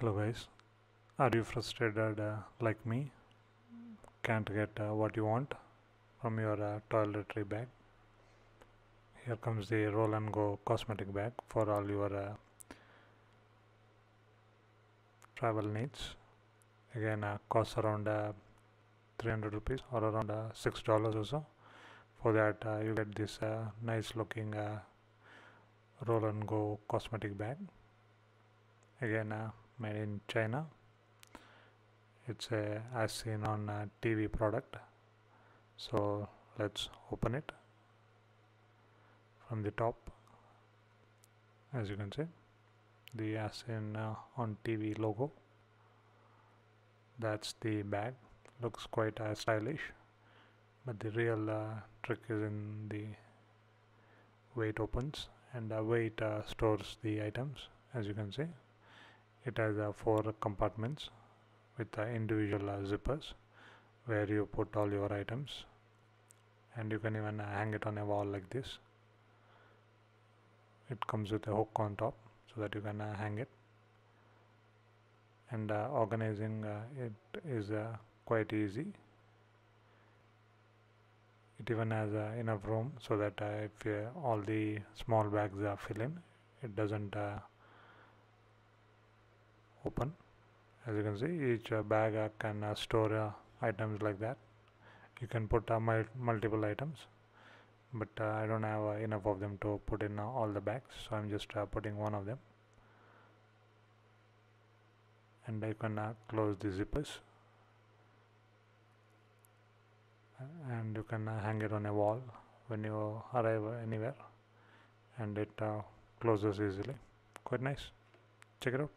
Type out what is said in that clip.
Hello guys, are you frustrated uh, like me? Can't get uh, what you want from your uh, toiletry bag? Here comes the roll and go cosmetic bag for all your uh, travel needs. Again, uh, costs around uh, 300 rupees or around six dollars or so. For that, you get this nice looking roll and go cosmetic bag. Again, made in China. It's a as seen on a TV product. So let's open it from the top. As you can see, the as seen uh, on TV logo. That's the bag. Looks quite uh, stylish, but the real uh, trick is in the way it opens and the way it uh, stores the items. As you can see, it has uh, four compartments with uh, individual uh, zippers where you put all your items. And you can even hang it on a wall like this. It comes with a hook on top so that you can hang it. And uh, organizing uh, it is uh, quite easy. It even has enough room so that if all the small bags are fill in it doesn't open as you can see each uh, bag uh, can uh, store uh, items like that. You can put uh, mul- multiple items but uh, I don't have enough of them to put in all the bags so I'm just putting one of them. And I can close the zippers. And you can hang it on a wall when you arrive anywhere and it closes easily. Quite nice. Check it out